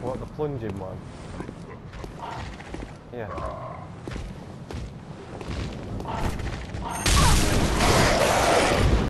What, the plunging one? Yeah.